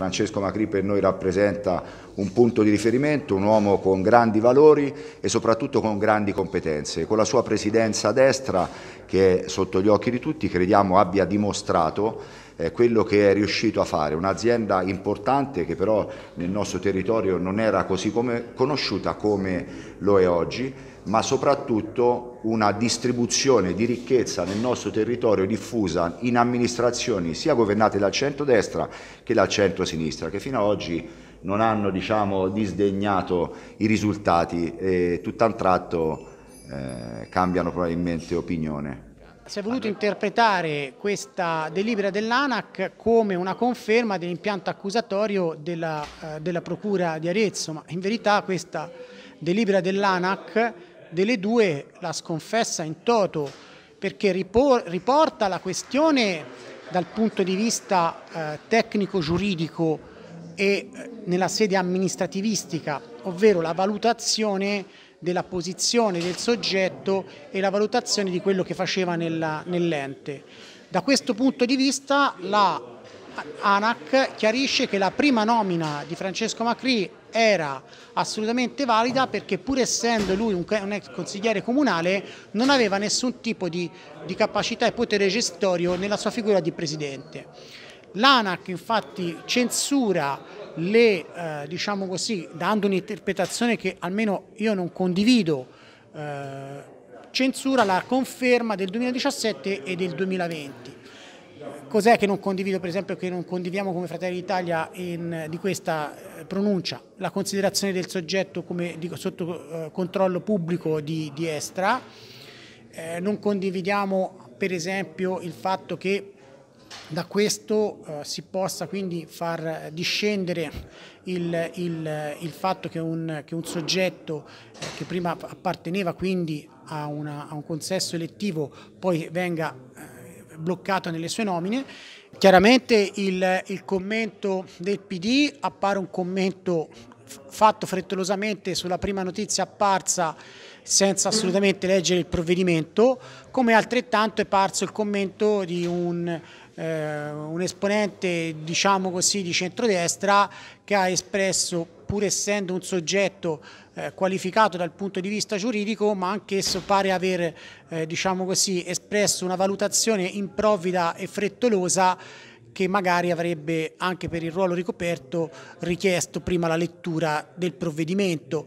Francesco Macri per noi rappresenta un punto di riferimento, un uomo con grandi valori e soprattutto con grandi competenze. Con la sua presidenza a destra, che è sotto gli occhi di tutti, crediamo abbia dimostrato eh, quello che è riuscito a fare. Un'azienda importante che però nel nostro territorio non era così come, conosciuta come lo è oggi, ma soprattutto una distribuzione di ricchezza nel nostro territorio diffusa in amministrazioni sia governate dal centro-destra che dal centro-sinistra, che fino ad oggi non hanno diciamo, disdegnato i risultati e tutto un tratto eh, cambiano probabilmente opinione. Si è voluto interpretare questa delibera dell'ANAC come una conferma dell'impianto accusatorio della, eh, della Procura di Arezzo, ma in verità questa delibera dell'ANAC delle due la sconfessa in toto perché riporta la questione dal punto di vista eh, tecnico-giuridico e eh, nella sede amministrativistica, ovvero la valutazione della posizione del soggetto e la valutazione di quello che faceva nell'ente. Da questo punto di vista la ANAC chiarisce che la prima nomina di Francesco Macri era assolutamente valida perché pur essendo lui un, ex consigliere comunale non aveva nessun tipo di, di capacità e potere gestorio nella sua figura di presidente. L'ANAC infatti censura le, eh, diciamo così, dando un'interpretazione che almeno io non condivido, eh, censura la conferma del 2017 e del 2020. Cos'è che non condivido, per esempio, che non condividiamo come Fratelli d'Italia di questa eh, pronuncia? La considerazione del soggetto come, dico, sotto eh, controllo pubblico di, di Estra. Eh, non condividiamo, per esempio, il fatto che da questo eh, si possa quindi far discendere il, il, il fatto che un, che un soggetto eh, che prima apparteneva quindi a, una, a, un consesso elettivo poi venga eh, bloccato nelle sue nomine. Chiaramente il, il commento del PD appare un commento fatto frettolosamente sulla prima notizia apparsa senza assolutamente leggere il provvedimento, come altrettanto è parso il commento di un eh, un esponente diciamo così di centrodestra che ha espresso pur essendo un soggetto eh, qualificato dal punto di vista giuridico ma anch'esso pare aver eh, diciamo così espresso una valutazione improvvida e frettolosa che magari avrebbe anche per il ruolo ricoperto richiesto prima la lettura del provvedimento.